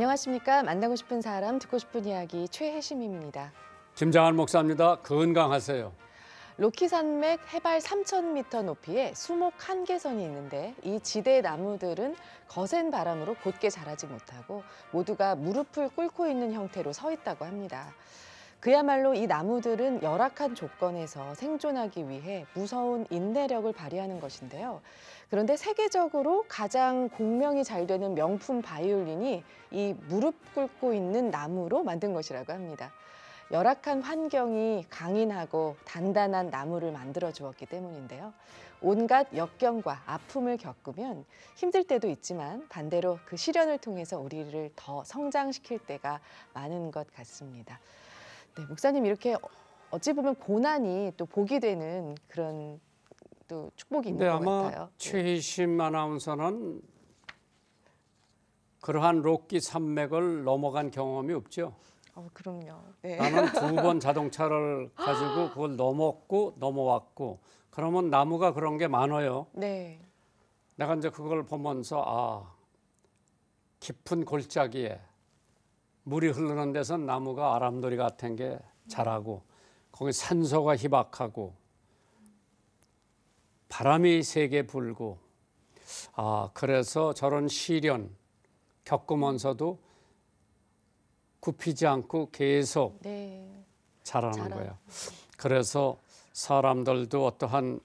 안녕하십니까. 만나고 싶은 사람, 듣고 싶은 이야기 최혜심입니다. 김장한 목사입니다. 건강하세요. 로키 산맥 해발 3,000m 높이에 수목 한계선이 있는데 이 지대 나무들은 거센 바람으로 곧게 자라지 못하고 모두가 무릎을 꿇고 있는 형태로 서 있다고 합니다. 그야말로 이 나무들은 열악한 조건에서 생존하기 위해 무서운 인내력을 발휘하는 것인데요. 그런데 세계적으로 가장 공명이 잘 되는 명품 바이올린이 이 무릎 꿇고 있는 나무로 만든 것이라고 합니다. 열악한 환경이 강인하고 단단한 나무를 만들어 주었기 때문인데요. 온갖 역경과 아픔을 겪으면 힘들 때도 있지만 반대로 그 시련을 통해서 우리를 더 성장시킬 때가 많은 것 같습니다. 네, 목사님 이렇게 어찌 보면 고난이 또 복이 되는 그런 또 축복이 있는 네, 것 아마 같아요. 네. 최희심 아나운서는 그러한 로키 산맥을 넘어간 경험이 없죠. 어, 그럼요. 네. 나는 두 번 자동차를 가지고 그걸 넘었고 넘어왔고 그러면 나무가 그런 게 많아요. 네. 내가 이제 그걸 보면서 아 깊은 골짜기에 물이 흐르는 데서 나무가 아람돌이 같은 게 자라고 거기 산소가 희박하고 바람이 세게 불고 아 그래서 저런 시련 겪으면서도 굽히지 않고 계속 네. 자라는 자라- 거예요. 그래서 사람들도 어떠한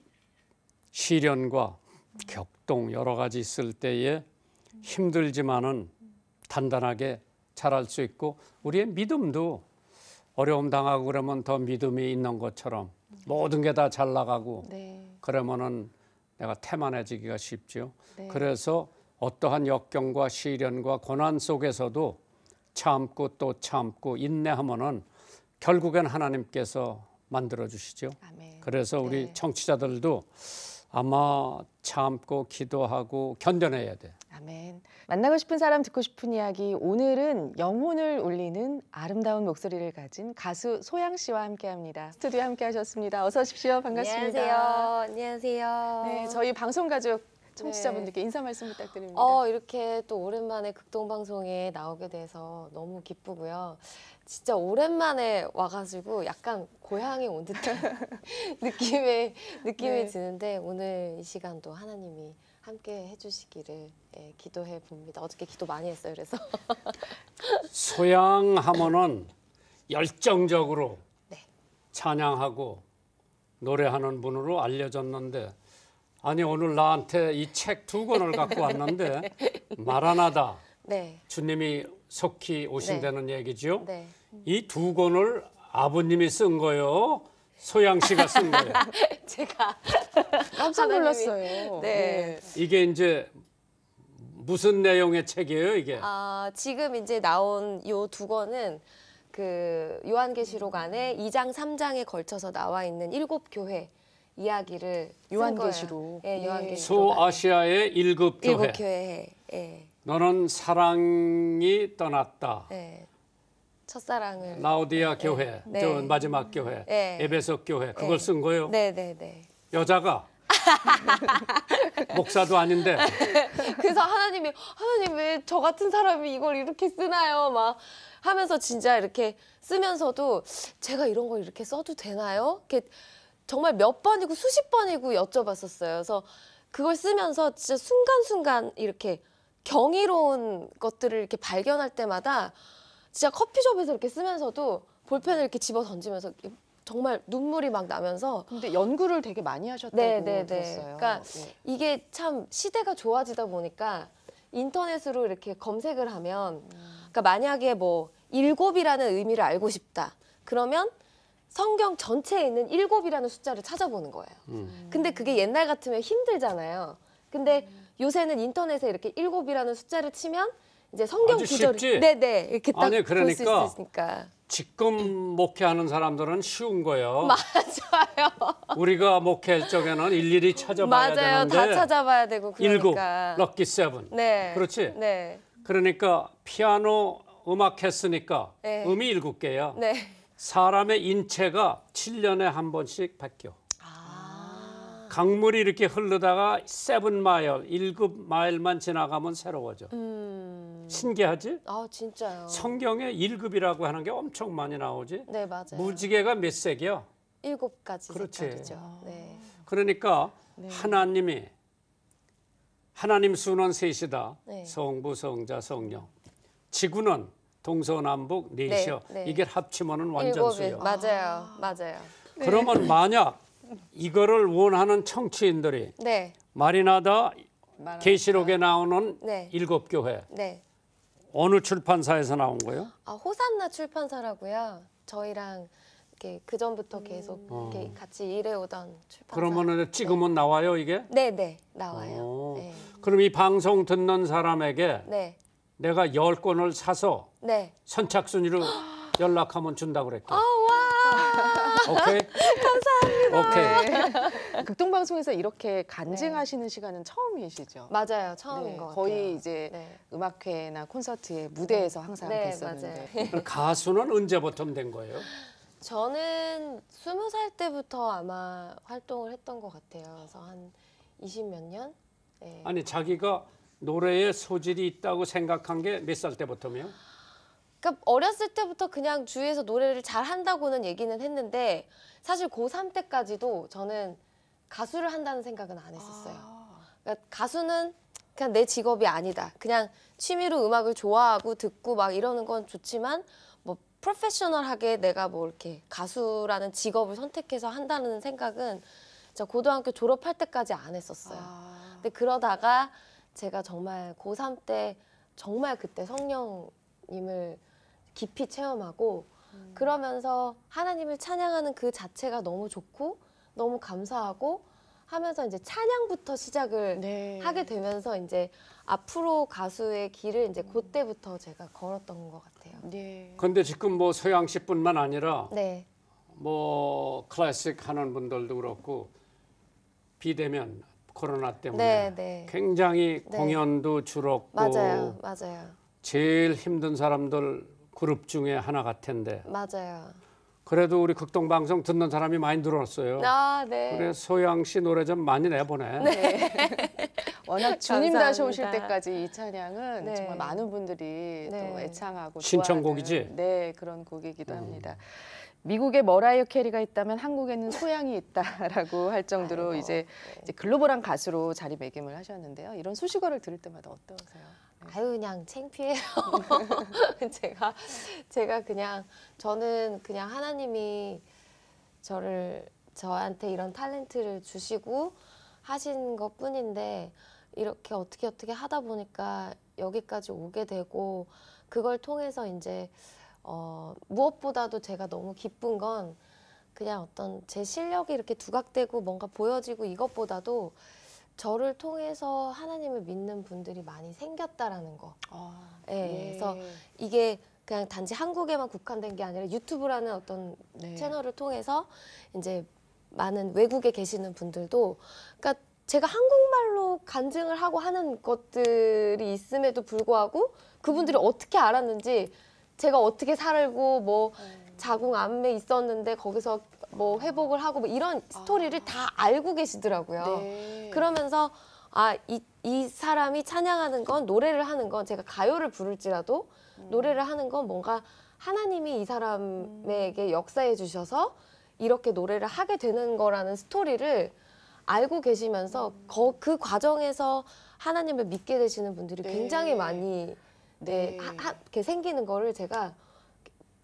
시련과 격동 여러 가지 있을 때에 힘들지만은 단단하게 자랄 수 있고 우리의 믿음도 어려움 당하고 그러면 더 믿음이 있는 것처럼 모든 게 다 잘 나가고 네. 그러면은 내가 태만해지기가 쉽죠. 네. 그래서 어떠한 역경과 시련과 고난 속에서도 참고 또 참고 인내하면은 결국엔 하나님께서 만들어 주시죠. 아멘. 그래서 우리 네. 청취자들도 아마 참고 기도하고 견뎌내야 돼. 아멘. 만나고 싶은 사람 듣고 싶은 이야기 오늘은 영혼을 울리는 아름다운 목소리를 가진 가수 소양 씨와 함께합니다. 스튜디오에 함께하셨습니다. 어서 오십시오. 반갑습니다. 안녕하세요. 안녕하세요. 네, 저희 방송 가족 청취자분들께 인사 말씀 부탁드립니다. 어, 이렇게 또 오랜만에 극동 방송에 나오게 돼서 너무 기쁘고요. 진짜 오랜만에 와가지고 약간 고향에 온 듯한 느낌의 느낌이 네. 드는데 오늘 이 시간도 하나님이 함께 해주시기를 예, 기도해 봅니다. 어저께 기도 많이 했어요. 그래서 소양하면은 열정적으로 네. 찬양하고 노래하는 분으로 알려졌는데 아니 오늘 나한테 이 책 두 권을 갖고 왔는데 마라나다 네, 주님이 속히 오신다는. 네. 이두 권을 아버님이 쓴 거요. 소양 씨가 쓴 거예요. 제가 깜짝 놀랐어요. 네. 이게 이제 무슨 내용의 책이에요, 이게? 아, 지금 이제 나온 요 두 권은 그 요한계시록 안에 2장, 3장에 걸쳐서 나와 있는 일곱 교회 이야기를 쓴 요한계시록. 예, 예. 요한계시록. 소아시아의 일급 교회. 일곱 교회. 예. 너는 사랑이 떠났다. 예. 첫사랑을 라우디아 교회, 네. 저 마지막 교회, 네. 에베소 교회 그걸 네. 쓴 거예요. 네, 네, 네. 여자가 목사도 아닌데 그래서 하나님이 하나님 왜 저 같은 사람이 이걸 이렇게 쓰나요? 막 하면서 진짜 이렇게 쓰면서도 제가 이런 걸 이렇게 써도 되나요? 이렇게 정말 몇 번이고 수십 번이고 여쭤봤었어요. 그래서 그걸 쓰면서 진짜 순간순간 이렇게 경이로운 것들을 이렇게 발견할 때마다 진짜 커피숍에서 이렇게 쓰면서도 볼펜을 이렇게 집어 던지면서 정말 눈물이 막 나면서 근데 연구를 되게 많이 하셨다고 네, 네, 네. 들었어요. 그러니까 네. 이게 참 시대가 좋아지다 보니까 인터넷으로 이렇게 검색을 하면 그러니까 만약에 뭐 일곱이라는 의미를 알고 싶다. 그러면 성경 전체에 있는 일곱이라는 숫자를 찾아보는 거예요. 음. 근데 그게 옛날 같으면 힘들잖아요. 근데 요새는 인터넷에 이렇게 일곱이라는 숫자를 치면 이제 성경 쉽지? 네네 이렇게 딱 아니, 그러니까 있으니까 지금 목회하는 사람들은 쉬운 거예요. 맞아요. 우리가 목회할 적에는 일일이 찾아봐야 맞아요. 되는데 다 찾아봐야 되고 일곱, 그러니까. 럭키 세븐. 네. 그렇지? 네. 그러니까 피아노 음악 했으니까 네. 음이 일곱 개야. 네. 사람의 인체가 7년에 한 번씩 바뀌어. 아. 강물이 이렇게 흐르다가 세븐 마일, 일곱 마일만 지나가면 새로워져. 음. 신기하지? 아 진짜요. 성경에 일급이라고 하는 게 엄청 많이 나오지. 네 맞아요. 무지개가 몇 색이야? 일곱 가지. 색깔이죠. 네. 그러니까 네. 하나님이 하나님 순원 셋이다. 네. 성부, 성자, 성령. 지구는 동서남북 넷이요. 네, 네. 이게 합치면은 완전 일곱이 수요. 맞아요. 맞아요. 그러면 만약 이거를 원하는 청취인들이 네. 마리나다 계시록에 나오는 네. 일곱 교회 네. 어느 출판사에서 나온 거예요? 아 호산나 출판사라고요. 저희랑 이렇게 그 전부터 계속 이렇게 같이 일해오던 출판사. 그러면은 찍으면 나와요 이게? 네네 나와요. 오. 네. 그럼 이 방송 듣는 사람에게 네. 내가 열 권을 사서 네. 선착순위로 연락하면 준다 그랬대. 아 와. 오케이? 감사합니다. 오케이. 극동 방송에서 이렇게 간증하시는 시간은 처음이시죠? 맞아요. 처음인 네, 것 같아요. 거의 이제 네. 음악회나 콘서트에 무대에서 항상 네, 뵀었는데 가수는 언제부터 된 거예요? 저는 스무 살 때부터 아마 활동을 했던 것 같아요. 그래서 한20몇 년? 네. 아니 자기가 노래에 소질이 있다고 생각한 게 몇 살 때부터며? 그러니까 어렸을 때부터 그냥 주위에서 노래를 잘 한다고는 얘기는 했는데 사실 고3 때까지도 저는 가수를 한다는 생각은 안 했었어요. 그러니까 가수는 그냥 내 직업이 아니다. 그냥 취미로 음악을 좋아하고 듣고 막 이러는 건 좋지만 뭐 프로페셔널하게 내가 뭐 이렇게 가수라는 직업을 선택해서 한다는 생각은 진짜 고등학교 졸업할 때까지 안 했었어요. 아, 근데 그러다가 제가 정말 고3 때 정말 그때 성령 님을 깊이 체험하고 그러면서 하나님을 찬양하는 그 자체가 너무 좋고 너무 감사하고 하면서 이제 찬양부터 시작을 네. 하게 되면서 이제 앞으로 가수의 길을 이제 그때부터 제가 걸었던 것 같아요. 네. 근데 지금 뭐 소양 씨뿐만 아니라 네, 뭐 클래식 하는 분들도 그렇고 비대면 코로나 때문에 네, 네. 굉장히 네. 공연도 줄었고 맞아요, 맞아요, 제일 힘든 사람들 그룹 중에 하나 같은데 맞아요. 그래도 우리 극동 방송 듣는 사람이 많이 늘었어요. 아, 네. 그래 소양 씨 노래 좀 많이 내보내. 워낙 주님 다시 감사합니다. 오실 때까지 이 찬양은 네. 정말 많은 분들이 네. 또 애창하고 신청곡이지? 좋아하는, 네 그런 곡이기도 음. 합니다. 미국에 머라이어 캐리가 있다면 한국에는 소양이 있다라고 할 정도로 아이고, 이제, 네. 이제 글로벌한 가수로 자리매김을 하셨는데요. 이런 수식어를 들을 때마다 어떠세요? 아유 그냥 창피해요. 제가 제가 그냥 저는 그냥 하나님이 저를 저한테 이런 탤런트를 주시고 하신 것 뿐인데 이렇게 어떻게 어떻게 하다 보니까 여기까지 오게 되고 그걸 통해서 이제 어, 무엇보다도 제가 너무 기쁜 건 그냥 어떤 제 실력이 이렇게 두각되고 뭔가 보여지고 이것보다도 저를 통해서 하나님을 믿는 분들이 많이 생겼다라는 거. 아, 예, 그래서 이게 그냥 단지 한국에만 국한된 게 아니라 유튜브라는 어떤 네. 채널을 통해서 이제 많은 외국에 계시는 분들도 그러니까 제가 한국말로 간증을 하고 하는 것들이 있음에도 불구하고 그분들이 어떻게 알았는지 제가 어떻게 살고 뭐 자궁 암에 있었는데 거기서 뭐 회복을 하고 뭐 이런 스토리를 다 알고 계시더라고요. 네. 그러면서 아, 이, 이 사람이 찬양하는 건 노래를 하는 건 제가 가요를 부를지라도 노래를 하는 건 뭔가 하나님이 이 사람에게 역사해 주셔서 이렇게 노래를 하게 되는 거라는 스토리를 알고 계시면서 거, 그 과정에서 하나님을 믿게 되시는 분들이 네. 굉장히 많이 네, 네. 하, 하, 이렇게 생기는 거를 제가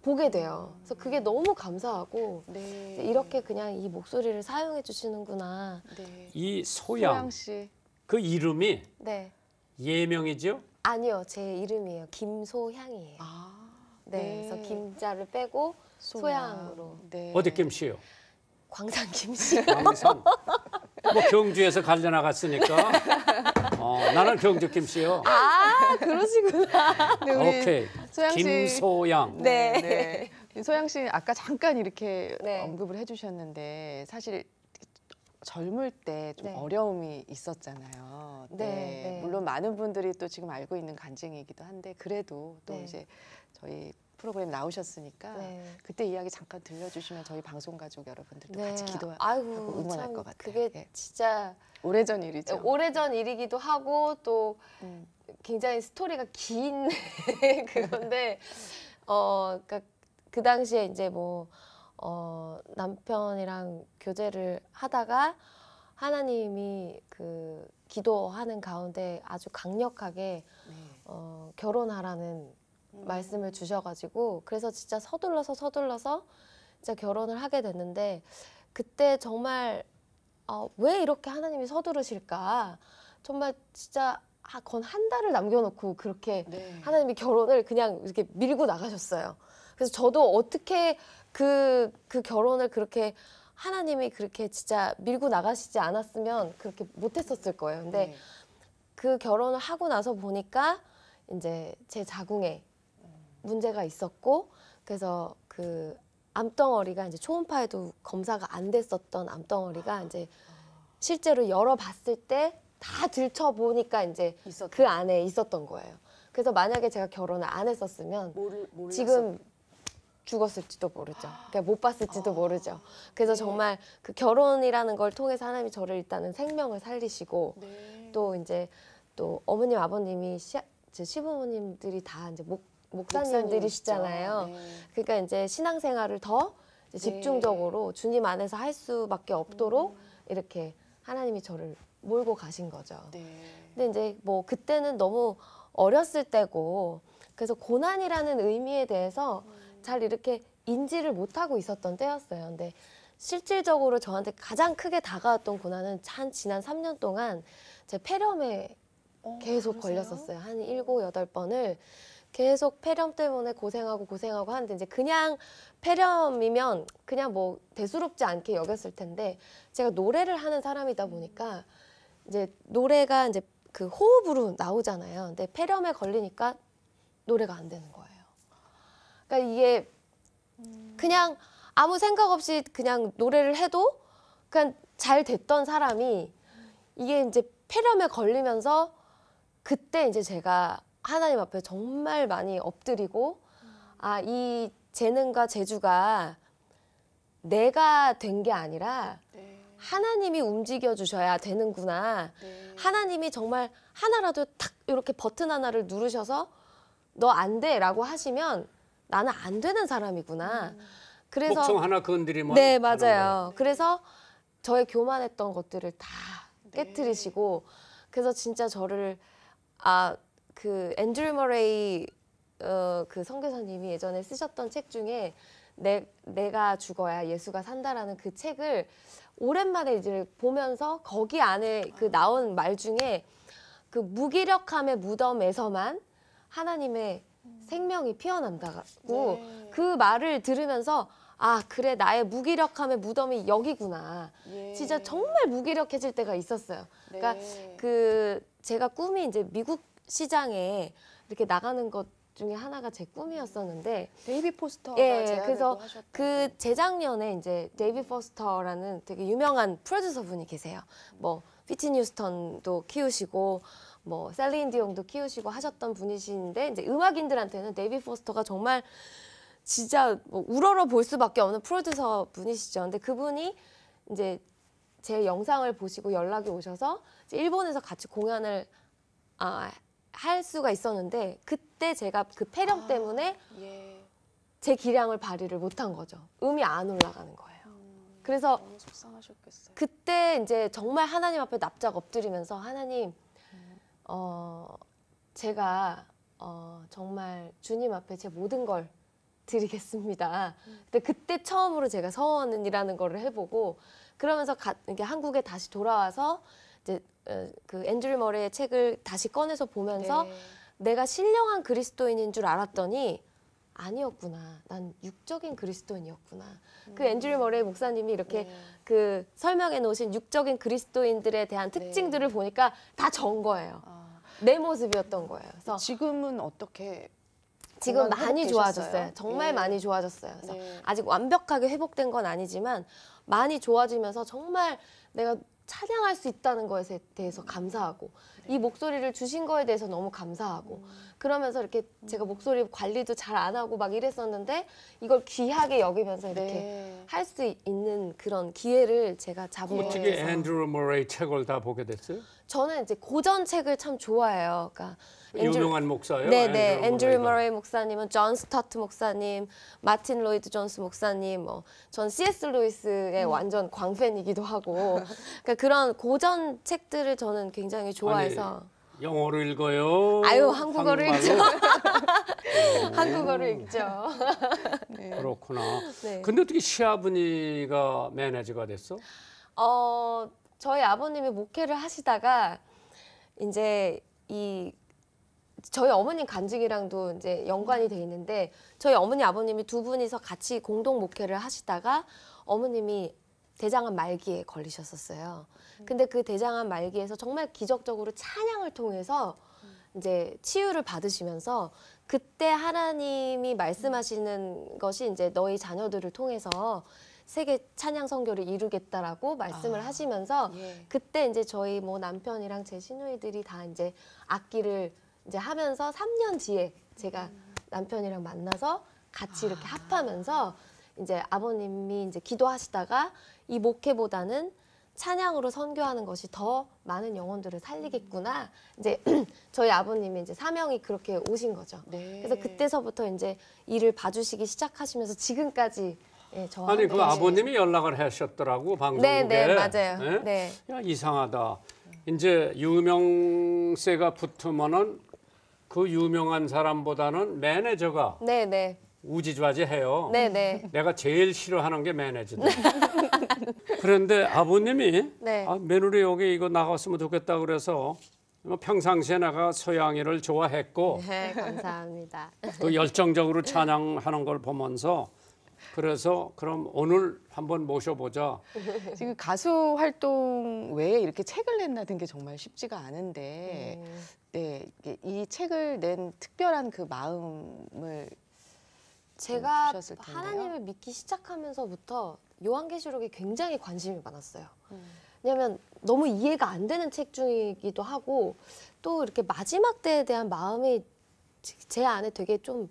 보게 돼요. 그래서 그게 너무 감사하고 네. 이렇게 그냥 이 목소리를 사용해 주시는구나. 네. 이 소양 소양 씨. 그 이름이 네. 예명이죠? 아니요, 제 이름이에요. 김소향이에요. 아, 네, 그래서 김자를 빼고 소양 으로 네. 어디 김씨요? 광산 김씨. 광산. 뭐 경주에서 갈려 나갔으니까. 어, 나는 경주 김씨요. 아, 그러시구나. 네, 우리 오케이. 소양 씨. 김소양. 네. 네. 소양 씨 아까 잠깐 이렇게 네. 언급을 해주셨는데 사실 젊을 때좀 네. 어려움이 있었잖아요. 네, 네. 물론 많은 분들이 또 지금 알고 있는 간증이기도 한데 그래도 또 네. 이제 저희 프로그램 나오셨으니까 네. 그때 이야기 잠깐 들려주시면 저희 방송 가족 여러분들도 네. 같이 기도하고 아이고 응원할 참것 같아요. 그게 예. 진짜 오래전 일이죠. 오래전 일이기도 하고 또 음. 굉장히 스토리가 긴 그건데 어 그러니까 그 당시에 이제 뭐 어, 남편이랑 교제를 하다가 하나님이 그 기도하는 가운데 아주 강력하게 네. 어, 결혼하라는 음. 말씀을 주셔가지고 그래서 진짜 서둘러서 서둘러서 진짜 결혼을 하게 됐는데 그때 정말 어, 왜 이렇게 하나님이 서두르실까 정말 진짜 아, 건 한 달을 남겨놓고 그렇게 네. 하나님이 결혼을 그냥 이렇게 밀고 나가셨어요. 그래서 저도 어떻게 그, 그 결혼을 그렇게 하나님이 그렇게 진짜 밀고 나가시지 않았으면 그렇게 못했었을 거예요. 근데 네. 그 결혼을 하고 나서 보니까 이제 제 자궁에 문제가 있었고 그래서 그 암덩어리가 이제 초음파에도 검사가 안 됐었던 암덩어리가 이제 실제로 열어봤을 때 다 들춰보니까 이제 있었던 그 안에 있었던 거예요. 그래서 만약에 제가 결혼을 안 했었으면 모르, 지금 죽었을지도 모르죠. 그러니까 못 봤을지도 모르죠. 그래서 네. 정말 그 결혼이라는 걸 통해서 하나님이 저를 일단은 생명을 살리시고 네. 또 이제 또 어머님 아버님이 시, 제 시부모님들이 다 이제 목, 목사님들이시잖아요. 네. 그러니까 이제 신앙생활을 더 이제 네. 집중적으로 주님 안에서 할 수밖에 없도록 음. 이렇게 하나님이 저를 몰고 가신 거죠. 네. 근데 이제 뭐 그때는 너무 어렸을 때고 그래서 고난이라는 의미에 대해서 잘 이렇게 인지를 못하고 있었던 때였어요. 근데 실질적으로 저한테 가장 크게 다가왔던 고난은 한 지난 3년 동안 제 폐렴에 어, 계속 그러세요? 걸렸었어요. 한 일곱 여덟 번을 계속 폐렴 때문에 고생하고 고생하고 하는데 이제 그냥 폐렴이면 그냥 뭐 대수롭지 않게 여겼을 텐데 제가 노래를 하는 사람이다 보니까 이제 노래가 이제 그 호흡으로 나오잖아요. 근데 폐렴에 걸리니까 노래가 안 되는 거예요. 그러니까 이게 그냥 아무 생각 없이 그냥 노래를 해도 그냥 잘 됐던 사람이 이게 이제 폐렴에 걸리면서 그때 이제 제가 하나님 앞에 정말 많이 엎드리고 아 이 재능과 재주가 내가 된 게 아니라 네. 하나님이 움직여 주셔야 되는구나. 네. 하나님이 정말 하나라도 탁 이렇게 버튼 하나를 누르셔서 너 안 돼라고 하시면 나는 안 되는 사람이구나. 그래서 목청 하나 건드리면 네. 맞아요. 그래서 저의 교만했던 것들을 다 네. 깨뜨리시고 그래서 진짜 저를 아 그 앤드류 머레이 어, 그 선교사님이 예전에 쓰셨던 책 중에 내 내가 죽어야 예수가 산다라는 그 책을 오랜만에 이제 보면서 거기 안에 그 나온 말 중에 그 무기력함의 무덤에서만 하나님의 생명이 피어난다고 네. 그 말을 들으면서 아 그래 나의 무기력함의 무덤이 여기구나 예. 진짜 정말 무기력해질 때가 있었어요 그러니까 네. 그 제가 꿈이 이제 미국 시장에 이렇게 나가는 것 중에 하나가 제 꿈이었었는데 데이비드 포스터가 예, 그래서. 그 재작년에 이제 데이비드 포스터라는 되게 유명한 프로듀서 분이 계세요. 뭐 휘트니 휴스턴도 키우시고 뭐 셀린 디옹도 키우시고 하셨던 분이신데 이제 음악인들한테는 데이비드 포스터가 정말 진짜 뭐 우러러 볼 수밖에 없는 프로듀서 분이시죠. 근데 그분이 이제 제 영상을 보시고 연락이 오셔서 이제 일본에서 같이 공연을 아, 할 수가 있었는데 그때 제가 그 폐렴 아. 때문에 예. 제 기량을 발휘를 못한 거죠. 음이 안 올라가는 거예요. 음, 그래서. 그때 이제 정말 하나님 앞에 납작 엎드리면서 하나님, 어, 제가 어, 정말 주님 앞에 제 모든 걸 드리겠습니다. 근데 그때 처음으로 제가 서원이라는 거를 해보고 그러면서 가, 이렇게 한국에 다시 돌아와서 이제 어, 그 앤드류 머레의 책을 다시 꺼내서 보면서 네. 내가 신령한 그리스도인인 줄 알았더니 아니었구나. 난 육적인 그리스도인이었구나. 그 앤드류 머레이 목사님이 이렇게 네. 그 설명해 놓으신 육적인 그리스도인들에 대한 네. 특징들을 보니까 다 전 거예요. 아, 내 모습이었던 거예요. 그래서 지금은 어떻게 지금 많이? 좋아졌어요. 정말 예. 많이 좋아졌어요. 그래서 네. 아직 완벽하게 회복된 건 아니지만 많이 좋아지면서 정말 내가 찬양할 수 있다는 것에 대해서 감사하고 이 목소리를 주신 거에 대해서 너무 감사하고 그러면서 이렇게 제가 목소리 관리도 잘 안 하고 막 이랬었는데 이걸 귀하게 여기면서 이렇게 네. 할수 있는 그런 기회를 제가 잡은 어떻게 거예요. 앤드류 머레이 책을 다 보게 됐어요? 저는 이제 고전 책을 참 좋아해요. 그러니까 유명한 목사예요. 네 네 앤드류 머레이가. 머레이 목사님은 존 스토트 목사님, 마틴 로이드 존스 목사님, 뭐 전 C.S. 루이스의 완전 광팬이기도 하고 그러니까 그런 고전 책들을 저는 굉장히 좋아해서 영어로 읽어요. 아유, 한국어로 한국말로? 한국어로 읽죠. 네. 그렇구나. 네. 근데 어떻게 시아버니가 매니저가 됐어? 어 저희 아버님이 목회를 하시다가 이제 이 저희 어머님 간증이랑도 이제 연관이 돼 있는데 저희 어머니 아버님이 두 분이서 같이 공동 목회를 하시다가 어머님이 대장암 말기에 걸리셨었어요. 근데 그 대장암 말기에서 정말 기적적으로 찬양을 통해서 이제 치유를 받으시면서 그때 하나님이 말씀하시는 것이 이제 너희 자녀들을 통해서 세계 찬양 선교를 이루겠다라고 말씀을 아. 하시면서 예. 그때 이제 저희 뭐 남편이랑 제 시누이들이 다 이제 악기를 이제 하면서 3년 뒤에 제가 남편이랑 만나서 같이 이렇게 합하면서 이제 아버님이 이제 기도하시다가 이 목회보다는 찬양으로 선교하는 것이 더 많은 영혼들을 살리겠구나. 이제 저희 아버님이 이제 사명이 그렇게 오신 거죠. 네. 그래서 그때서부터 이제 일을 봐주시기 시작하시면서 지금까지 예, 아니 그 아버님이 연락을 하셨더라고 방송국에. 네, 네, 맞아요. 예? 네. 야 이상하다. 이제 유명세가 붙으면은 그 유명한 사람보다는 매니저가 네, 네. 우지좌지해요. 네, 네. 내가 제일 싫어하는 게 매니저다. 그런데 아버님이 네. 아, 며느리 여기 이거 나갔으면 좋겠다 그래서 뭐 평상시에 내가 서양이를 좋아했고 네, 감사합니다. 또 열정적으로 찬양하는 걸 보면서 그래서 그럼 오늘 한번 모셔보자. 지금 가수 활동 외에 이렇게 책을 낸다는 게 정말 쉽지가 않은데 음. 네, 이게 이 책을 낸 특별한 그 마음을 제가 주셨을 텐데요. 하나님을 믿기 시작하면서부터 요한계시록에 굉장히 관심이 많았어요. 음. 왜냐하면 너무 이해가 안 되는 책 중이기도 하고 또 이렇게 마지막 때에 대한 마음이 제- 제 안에 되게 좀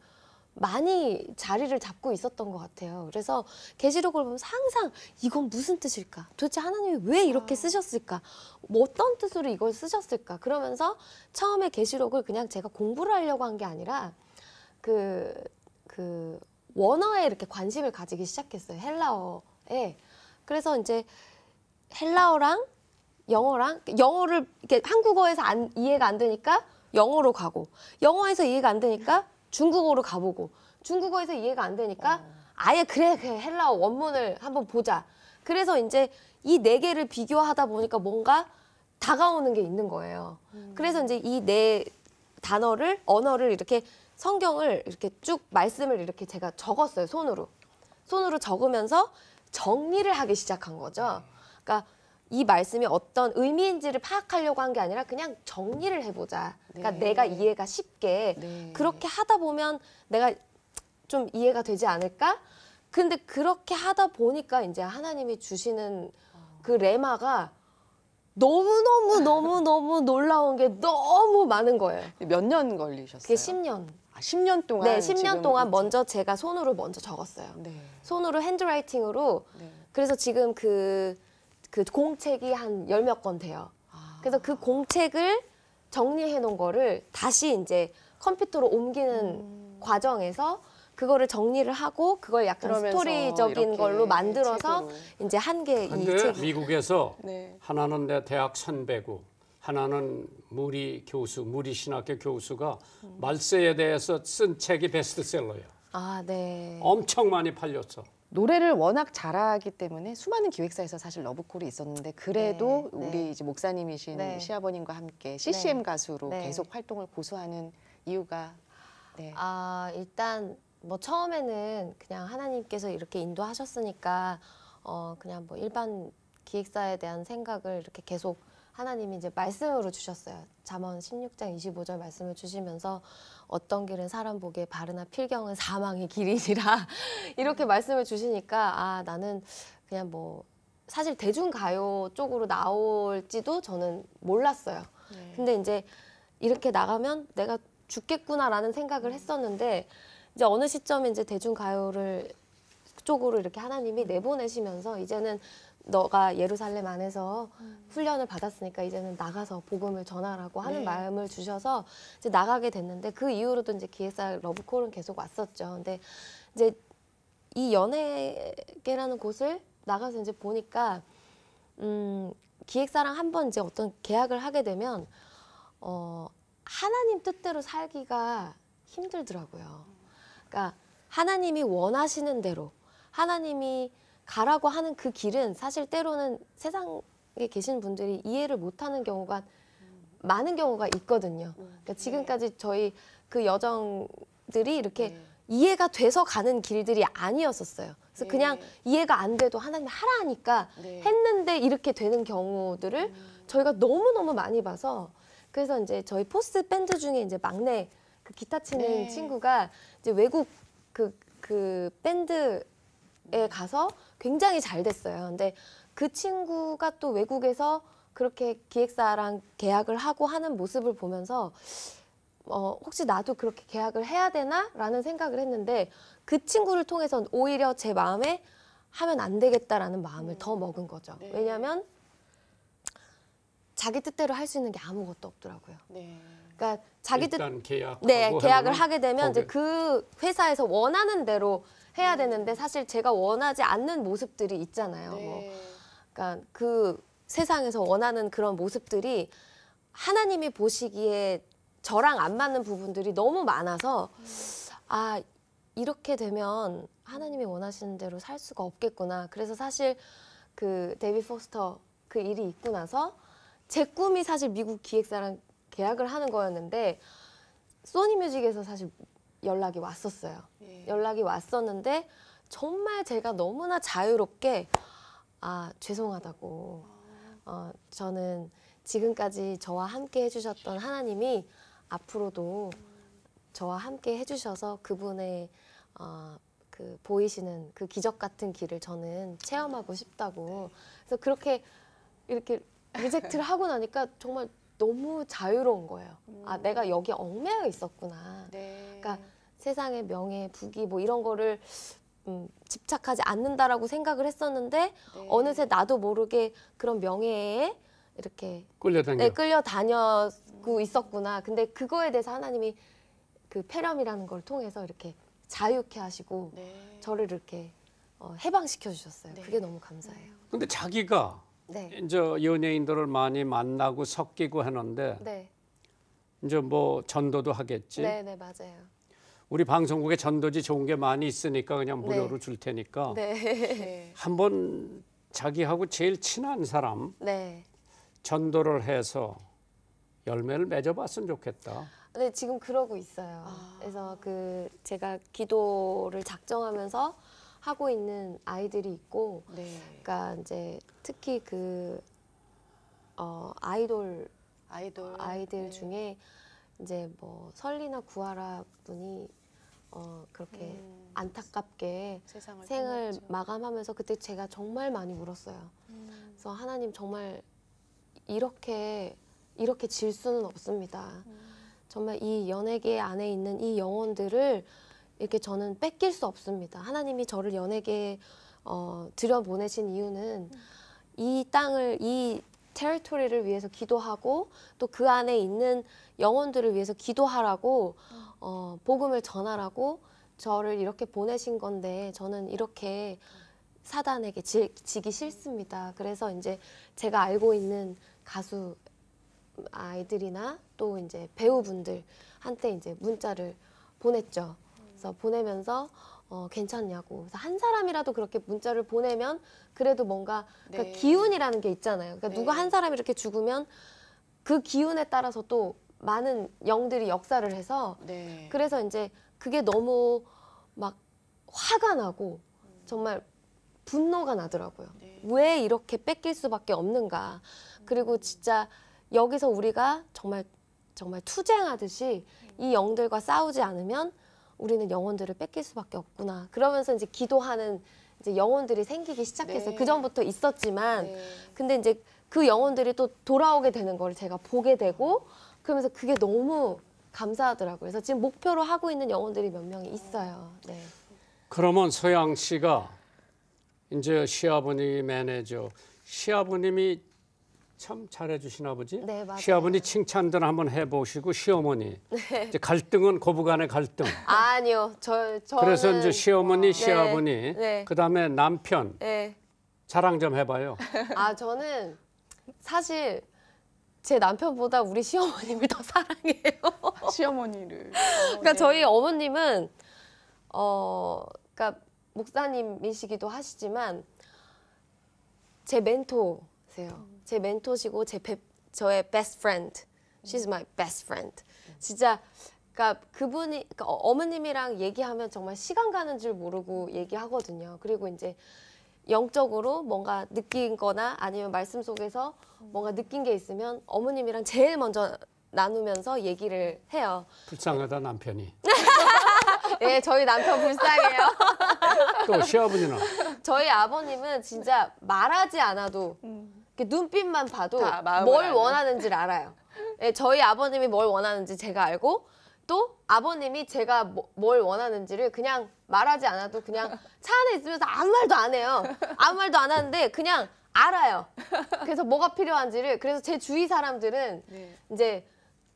많이 자리를 잡고 있었던 것 같아요. 그래서 계시록을 보면서 항상 이건 무슨 뜻일까? 도대체 하나님이 왜 이렇게 쓰셨을까? 뭐 어떤 뜻으로 이걸 쓰셨을까? 그러면서 처음에 계시록을 그냥 제가 공부를 하려고 한 게 아니라 그, 그 원어에 이렇게 관심을 가지기 시작했어요. 헬라어에. 그래서 이제 헬라어랑 영어랑 영어를 이렇게 한국어에서 안, 이해가 안 되니까 영어로 가고 영어에서 이해가 안 되니까 중국어로 가보고 중국어에서 이해가 안 되니까 아예 그래 그 헬라어 원문을 한번 보자. 그래서 이제 이 네 개를 비교하다 보니까 뭔가 다가오는 게 있는 거예요. 그래서 이제 이 네 단어를 언어를 이렇게 성경을 이렇게 쭉 말씀을 이렇게 제가 적었어요 손으로 손으로 적으면서 정리를 하기 시작한 거죠. 그러니까 이 말씀이 어떤 의미인지를 파악하려고 한 게 아니라 그냥 정리를 해보자. 그러니까 네. 내가 이해가 쉽게 네. 그렇게 하다 보면 내가 좀 이해가 되지 않을까? 근데 그렇게 하다 보니까 이제 하나님이 주시는 그 레마가 너무너무 너무너무 놀라운 게 너무 많은 거예요. 몇 년 걸리셨어요? 그게 10년. 아, 10년 동안 네, 10년 지금 동안 이- 먼저 제가 손으로 먼저 적었어요. 네. 손으로 핸드라이팅으로 네. 그래서 지금 그, 그 공책이 한 열몇건 돼요. 아. 그래서 그 공책을 정리해 놓은 거를 다시 이제 컴퓨터로 옮기는 음. 과정에서 그거를 정리를 하고 그걸 약간 스토리적인 걸로 만들어서 책으로. 이제 한개이 책이 미국에서 네. 하나는 내 대학 선배고 하나는 무리 교수, 무리 신학교 교수가 말세에 대해서 쓴 책이 베스트셀러예요. 아, 네. 엄청 많이 팔렸어. 노래를 워낙 잘하기 때문에 수많은 기획사에서 사실 러브콜이 있었는데 그래도 네, 네. 우리 이제 목사님이신 네. 시아버님과 함께 CCM 네. 가수로 네. 계속 활동을 고수하는 이유가 네. 아, 일단 뭐 처음에는 그냥 하나님께서 이렇게 인도하셨으니까 어 그냥 뭐 일반 기획사에 대한 생각을 이렇게 계속 하나님이 이제 말씀으로 주셨어요. 잠언 16장 25절 말씀을 주시면서 어떤 길은 사람 보기에 바르나 필경은 사망의 길이니라 이렇게 말씀을 주시니까 아 나는 그냥 뭐 사실 대중가요 쪽으로 나올지도 저는 몰랐어요. 근데 이제 이렇게 나가면 내가 죽겠구나라는 생각을 했었는데 이제 어느 시점에 이제 대중가요를 쪽으로 이렇게 하나님이 내보내시면서 이제는 너가 예루살렘 안에서 훈련을 받았으니까 이제는 나가서 복음을 전하라고 하는 네. 마음을 주셔서 이제 나가게 됐는데 그 이후로도 이제 기획사 러브콜은 계속 왔었죠. 근데 이제 이 연예계라는 곳을 나가서 이제 보니까 음, 기획사랑 한번 이제 어떤 계약을 하게 되면 어, 하나님 뜻대로 살기가 힘들더라고요. 그러니까 하나님이 원하시는 대로 하나님이 가라고 하는 그 길은 사실 때로는 세상에 계신 분들이 이해를 못하는 경우가 많은 경우가 있거든요. 그러니까 지금까지 저희 그 여정들이 이렇게 네. 이해가 돼서 가는 길들이 아니었었어요. 그래서 네. 그냥 이해가 안 돼도 하나님 하라 하니까 네. 했는데 이렇게 되는 경우들을 저희가 너무 너무 많이 봐서 그래서 이제 저희 포스 밴드 중에 이제 막내 그 기타 치는 네. 친구가 이제 외국 그 그 밴드에 가서 굉장히 잘 됐어요. 근데 그 친구가 또 외국에서 그렇게 기획사랑 계약을 하고 하는 모습을 보면서 어, 혹시 나도 그렇게 계약을 해야 되나 라는 생각을 했는데 그 친구를 통해서 오히려 제 마음에 하면 안 되겠다라는 마음을 더 먹은 거죠. 네. 왜냐하면 자기 뜻대로 할 수 있는 게 아무것도 없더라고요. 네. 그러니까 자기 뜻 계약 네, 계약을 하게 되면 이제 그 회사에서 원하는 대로 해야 되는데 사실 제가 원하지 않는 모습들이 있잖아요. 뭐. 네. 그러니까 그 세상에서 원하는 그런 모습들이 하나님이 보시기에 저랑 안 맞는 부분들이 너무 많아서 아 이렇게 되면 하나님이 원하시는 대로 살 수가 없겠구나. 그래서 사실 그 데이비 포스터 그 일이 있고 나서 제 꿈이 사실 미국 기획사랑 계약을 하는 거였는데 소니 뮤직에서 사실 연락이 왔었어요. 예. 연락이 왔었는데 정말 제가 너무나 자유롭게 아 죄송하다고 어, 저는 지금까지 저와 함께 해주셨던 하나님이 앞으로도 저와 함께 해주셔서 그분의 어, 그 보이시는 그 기적 같은 길을 저는 체험하고 싶다고 그래서 그렇게 이렇게 리젝트를 하고 나니까 정말 너무 자유로운 거예요. 아 내가 여기 얽매여 있었구나. 네. 그러니까 세상의 명예, 부귀 뭐 이런 거를 음, 집착하지 않는다라고 생각을 했었는데 네. 어느새 나도 모르게 그런 명예에 이렇게 끌려다녀. 네, 끌려 다녔고 있었구나. 근데 그거에 대해서 하나님이 그 폐렴이라는 걸 통해서 이렇게 자유케 하시고 네. 저를 이렇게 어, 해방시켜 주셨어요. 네. 그게 너무 감사해요. 근데 자기가 네. 이제 연예인들을 많이 만나고 섞이고 하는데 네. 이제 뭐 전도도 하겠지. 네, 네, 맞아요. 우리 방송국에 전도지 좋은 게 많이 있으니까 그냥 무료로 네. 줄 테니까 네. 네. 한번 자기하고 제일 친한 사람 네. 전도를 해서 열매를 맺어봤으면 좋겠다. 네, 지금 그러고 있어요. 아. 그래서 그 제가 기도를 작정하면서 하고 있는 아이들이 있고, 네. 그러니까 이제 특히 그 어, 아이돌 아이돌 아이들 네. 중에 이제 뭐 설리나 구하라 분이 어, 그렇게 음, 안타깝게 세상을 생을 떠났죠. 마감하면서 그때 제가 정말 많이 울었어요. 음, 그래서 하나님 정말 이렇게 이렇게 질 수는 없습니다. 음. 정말 이 연예계 안에 있는 이 영혼들을 이렇게 저는 뺏길 수 없습니다. 하나님이 저를 연예계에 어, 들여 보내신 이유는 이 땅을 이 테리토리를 위해서 기도하고 또 그 안에 있는 영혼들을 위해서 기도하라고 어, 복음을 전하라고 저를 이렇게 보내신 건데 저는 이렇게 사단에게 지, 지기 싫습니다. 그래서 이제 제가 알고 있는 가수 아이들이나 또 이제 배우분들한테 이제 문자를 보냈죠. 그래서 보내면서 어, 괜찮냐고. 그래서 한 사람이라도 그렇게 문자를 보내면 그래도 뭔가 그러니까 네. 기운이라는 게 있잖아요. 그러니까 네. 누가 한 사람이 이렇게 죽으면 그 기운에 따라서 또 많은 영들이 역사를 해서 네. 그래서 이제 그게 너무 막 화가 나고 정말 분노가 나더라고요. 네. 왜 이렇게 뺏길 수밖에 없는가. 그리고 진짜 여기서 우리가 정말 정말 투쟁하듯이 이 영들과 싸우지 않으면 우리는 영혼들을 뺏길 수밖에 없구나. 그러면서 이제 기도하는 이제 영혼들이 생기기 시작했어요. 네. 그 전부터 있었지만 네. 근데 이제 그 영혼들이 또 돌아오게 되는 걸 제가 보게 되고 그러면서 그게 너무 감사하더라고요. 그래서 지금 목표로 하고 있는 영혼들이 몇 명이 있어요. 네. 그러면 소양 씨가 이제 시아버님 매니저 시아버님이 참 잘해주시나 보지? 네, 맞아요. 시아버니 칭찬들 한번 해보시고 시어머니 이제 갈등은 고부간의 갈등. 아니요, 저 저는 그래서 이제 시어머니, 시아버니, 네. 그다음에 남편 네. 자랑 좀 해봐요. 아 저는 사실 제 남편보다 우리 시어머님을 더 사랑해요. 시어머니를. 그러니까 저희 어머님은 어 그러니까 목사님이시기도 하시지만 제 멘토 세요. 제 멘토시고 제 베, 저의 best friend. She's my best friend. 진짜 그러니까 그분이 그러니까 어- 어머님이랑 얘기하면 정말 시간 가는 줄 모르고 얘기하거든요. 그리고 이제 영적으로 뭔가 느낀 거나 아니면 말씀 속에서 뭔가 느낀 게 있으면 어머님이랑 제일 먼저 나누면서 얘기를 해요. 불쌍하다 남편이. 예, 저희 남편 불쌍해요. 또 시아버니는 저희 아버님은 진짜 말하지 않아도 이렇게 눈빛만 봐도 뭘 아는. 원하는지를 알아요. 예, 저희 아버님이 뭘 원하는지 제가 알고 또 아버님이 제가 뭐- 뭘 원하는지를 그냥 말하지 않아도 그냥 차 안에 있으면서 아무 말도 안 해요. 아무 말도 안 하는데 그냥 알아요. 그래서 뭐가 필요한지를 그래서 제 주위 사람들은 네. 이제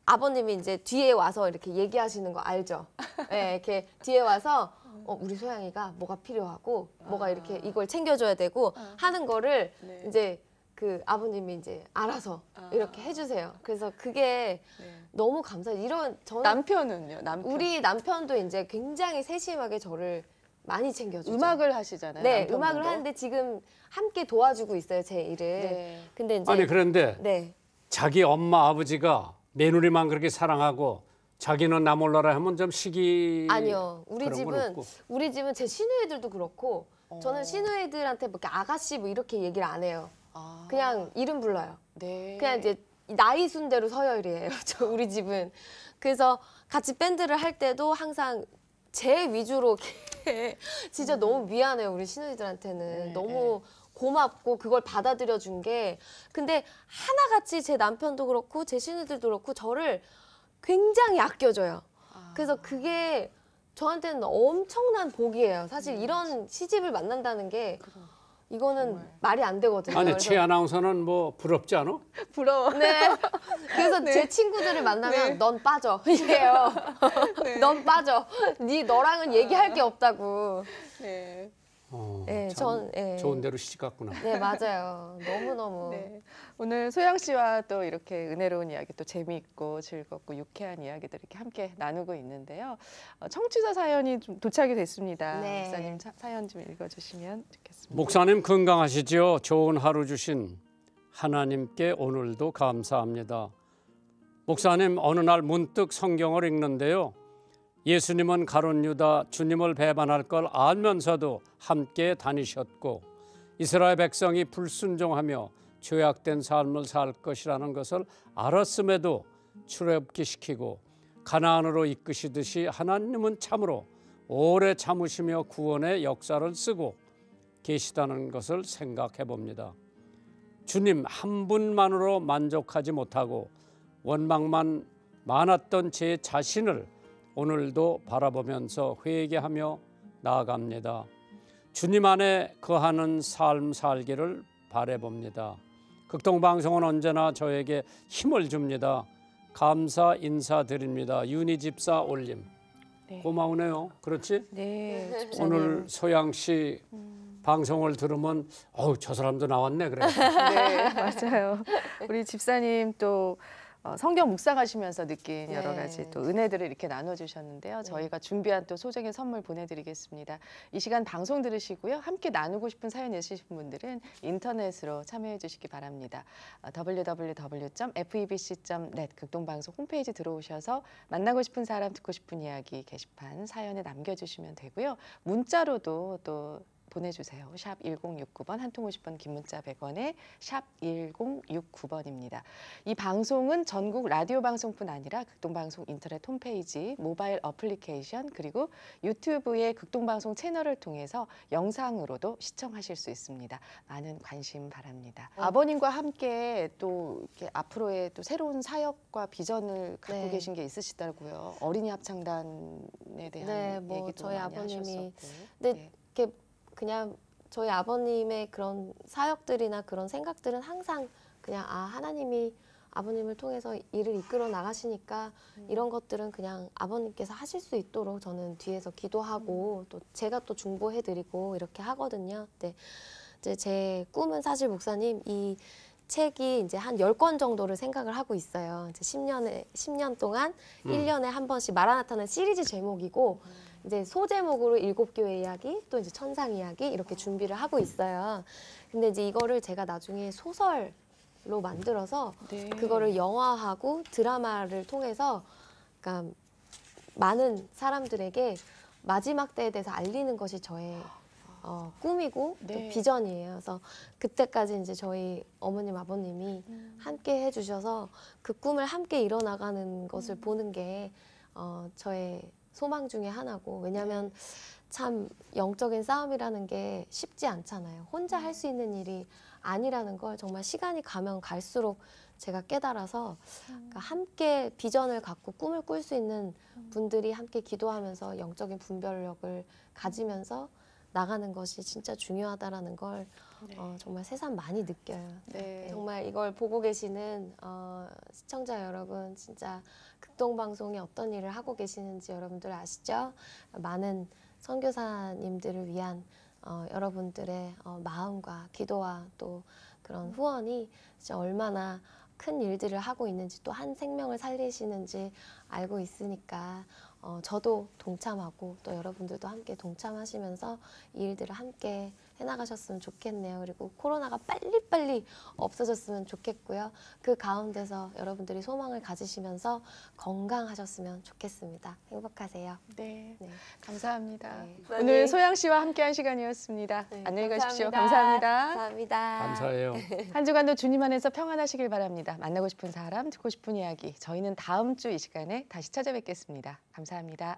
아버님이 이제 뒤에 와서 이렇게 얘기하시는 거 알죠? 네, 이렇게 뒤에 와서 어, 우리 소양이가 뭐가 필요하고 뭐가 이렇게 이걸 챙겨줘야 되고 하는 거를 네. 이제 그 아버님이 이제 알아서 이렇게 해주세요. 그래서 그게 네. 너무 감사해요. 이런 저는 남편은요? 남편. 우리 남편도 이제 굉장히 세심하게 저를 많이 챙겨주죠. 음악을 하시잖아요. 네, 남편분도. 음악을 하는데 지금 함께 도와주고 있어요 제 일을. 네. 근데 이제 아니 그런데 네. 자기 엄마 아버지가 며느리만 그렇게 사랑하고 자기는 나 몰라라 하면 좀 시기 아니요. 우리 집은. 우리 집은 제 시누이들도 그렇고 어. 저는 시누이들한테 뭐 이렇게 아가씨 뭐 이렇게 얘기를 안 해요. 아, 그냥 이름 불러요. 네. 그냥 이제 나이 순대로 서열이에요. 저 우리 집은. 그래서 같이 밴드를 할 때도 항상 제 위주로 진짜 너무 미안해요. 우리 시누이들한테는 음. 네, 너무 고맙고 그걸 받아들여 준 게 근데 하나같이 제 남편도 그렇고 제 시누이들도 그렇고 저를 굉장히 아껴줘요. 아. 그래서 그게 저한테는 엄청난 복이에요. 사실 이런 시집을 만난다는 게 이거는 정말. 말이 안 되거든요. 아니 최 아나운서는 뭐 부럽지 않아? 부러워. 네. 그래서 제 친구들을 만나면 넌 빠져 이래요. 넌 빠져. 네 너랑은 얘기할 게 없다고. 네. 어, 네, 참전 네. 좋은 데로 시집 갔구나. 네 맞아요. 너무 너무. 네. 오늘 소영 씨와 또 이렇게 은혜로운 이야기 또 재미있고 즐겁고 유쾌한 이야기들 이렇게 함께 나누고 있는데요. 어, 청취자 사연이 좀 도착이 됐습니다. 네. 목사님 사- 사연 좀 읽어주시면 좋겠습니다. 목사님 건강하시죠? 좋은 하루 주신 하나님께 오늘도 감사합니다. 목사님 어느 날 문득 성경을 읽는데요. 예수님은 가론 유다 주님을 배반할 걸 알면서도 함께 다니셨고 이스라엘 백성이 불순종하며 죄악된 삶을 살 것이라는 것을 알았음에도 출애굽기 시키고 가나안으로 이끄시듯이 하나님은 참으로 오래 참으시며 구원의 역사를 쓰고 계시다는 것을 생각해 봅니다. 주님 한 분만으로 만족하지 못하고 원망만 많았던 제 자신을 오늘도 바라보면서 회개하며 나아갑니다. 주님 안에 거하는 삶 살기를 바래봅니다. 극동방송은 언제나 저에게 힘을 줍니다. 감사 인사드립니다. 윤희 집사 올림. 네. 고마우네요. 그렇지? 네. 오늘 소양 씨 방송을 들으면 어우 저 사람도 나왔네 그래. 네, 맞아요. 우리 집사님 또 어, 성경 묵상하시면서 느낀 여러 네. 가지 또 은혜들을 이렇게 나눠주셨는데요. 저희가 준비한 또 소정의 선물 보내드리겠습니다. 이 시간 방송 들으시고요. 함께 나누고 싶은 사연 있으신 분들은 인터넷으로 참여해 주시기 바랍니다. 어, www.febc.net 극동방송 홈페이지 들어오셔서 만나고 싶은 사람 듣고 싶은 이야기 게시판 사연에 남겨주시면 되고요. 문자로도 또 보내주세요. 샵 1069번 한 통 50번 긴 문자 100원에 샵 1069번입니다. 이 방송은 전국 라디오 방송뿐 아니라 극동방송 인터넷 홈페이지, 모바일 어플리케이션 그리고 유튜브의 극동방송 채널을 통해서 영상으로도 시청하실 수 있습니다. 많은 관심 바랍니다. 어. 아버님과 함께 또 앞으로의 또 새로운 사역과 비전을 갖고 네. 계신 게 있으시다고요. 어린이 합창단에 대한 네, 뭐 얘기도 저희 많이 아버님이 하셨었고. 네. 이렇게 그냥 저희 아버님의 그런 사역들이나 그런 생각들은 항상 그냥 아 하나님이 아버님을 통해서 일을 이끌어 나가시니까 음. 이런 것들은 그냥 아버님께서 하실 수 있도록 저는 뒤에서 기도하고 음. 또 제가 또 중보해 드리고 이렇게 하거든요. 근데 이제 제 꿈은 사실 목사님 이 책이 이제 한 열 권 정도를 생각을 하고 있어요. 이제 10년에 10년 동안 음. 일 1년에 한 번씩 말아나타는 시리즈 제목이고 이제 소제목으로 일곱 교회 이야기 또 이제 천상 이야기 이렇게 준비를 하고 있어요. 근데 이제 이거를 제가 나중에 소설로 만들어서 네. 그거를 영화하고 드라마를 통해서 그러니까 많은 사람들에게 마지막 때에 대해서 알리는 것이 저의 어, 꿈이고 네. 또 비전이에요. 그래서 그때까지 이제 저희 어머님 아버님이 음. 함께 해주셔서 그 꿈을 함께 이뤄나가는 것을 보는 게 어, 저의 소망 중에 하나고. 왜냐하면 참 영적인 싸움이라는 게 쉽지 않잖아요. 혼자 할 수 있는 일이 아니라는 걸 정말 시간이 가면 갈수록 제가 깨달아서 그러니까 함께 비전을 갖고 꿈을 꿀 수 있는 분들이 함께 기도하면서 영적인 분별력을 가지면서 나가는 것이 진짜 중요하다라는 걸 네. 어, 정말 새삼 많이 느껴요. 네. 정말 이걸 보고 계시는 어, 시청자 여러분 진짜 극동 방송이 어떤 일을 하고 계시는지 여러분들 아시죠? 많은 선교사님들을 위한 어, 여러분들의 어, 마음과 기도와 또 그런 후원이 진짜 얼마나 큰 일들을 하고 있는지 또 한 생명을 살리시는지 알고 있으니까 어, 저도 동참하고 또 여러분들도 함께 동참하시면서 이 일들을 함께 해나가셨으면 좋겠네요. 그리고 코로나가 빨리빨리 없어졌으면 좋겠고요. 그 가운데서 여러분들이 소망을 가지시면서 건강하셨으면 좋겠습니다. 행복하세요. 네. 네. 감사합니다. 네. 오늘 소양 씨와 함께한 시간이었습니다. 네, 안녕히 가십시오. 감사합니다. 감사합니다. 감사합니다. 감사해요. 한 주간도 주님 안에서 평안하시길 바랍니다. 만나고 싶은 사람, 듣고 싶은 이야기. 저희는 다음 주 이 시간에 다시 찾아뵙겠습니다. 감사합니다.